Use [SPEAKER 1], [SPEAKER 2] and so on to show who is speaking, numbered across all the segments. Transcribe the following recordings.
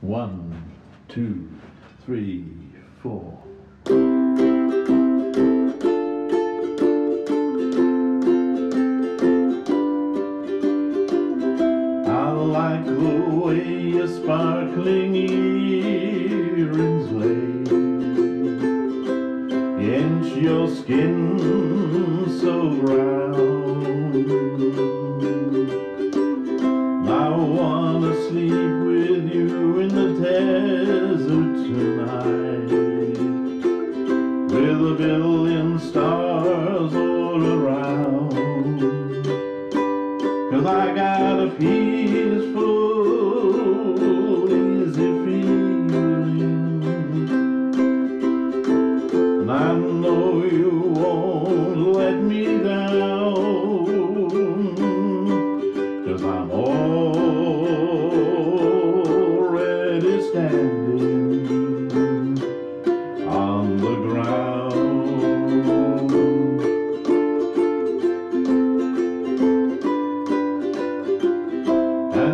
[SPEAKER 1] One, two, three, four. I like the way your sparkling earrings lay Inch your skin desert tonight. With a billion stars all around. Cause I got a peaceful,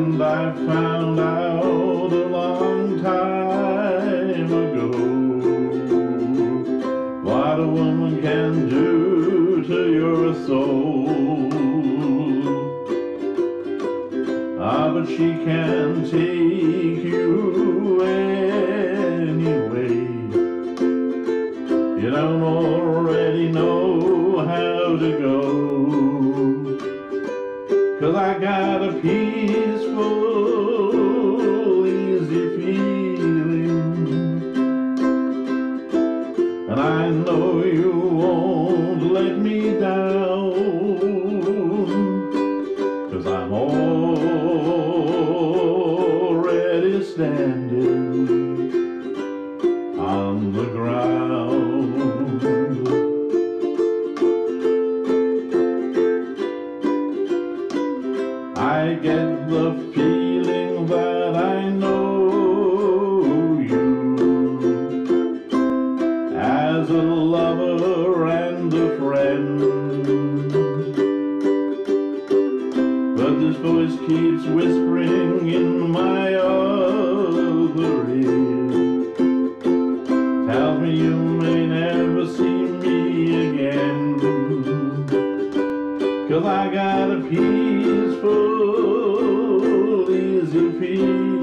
[SPEAKER 1] And I found out a long time ago what a woman can do to your soul. Ah, but she can take you won't let me down. Cause I'm already standing on the ground. I get the feeling that I know keeps whispering in my other ear. Tell me you may never see me again. Cause I got a peaceful, easy feeling